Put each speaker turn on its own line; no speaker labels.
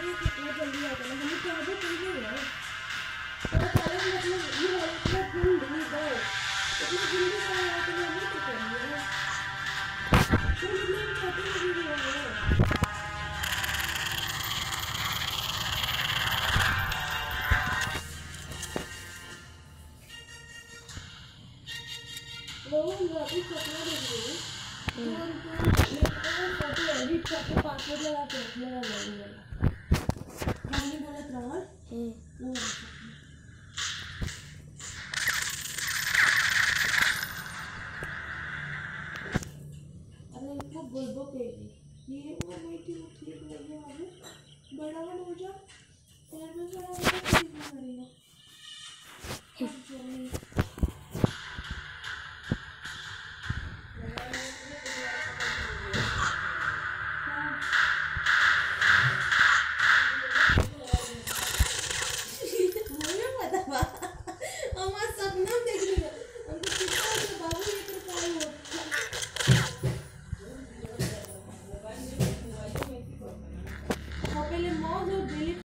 अभी कितना जल्दी आ जाना हमें तो अभी कोई नहीं है। तो कारण मतलब ये है इतना जल्दी नहीं गए। इतना जल्दी से आया तो मैं नहीं कर पाऊँगी ना तो मतलब छोटे भी नहीं हो गए। वो मैं अभी सपना देख रही हूँ। हम्म। तो उनको मेरे को फ़ोटो एडिट करके पासवर्ड लगा के लगा लगा बोलबो कहेगी ये वो नहीं थी वो ठीक हो गया? अब, बड़ा वाला हो जा। पैर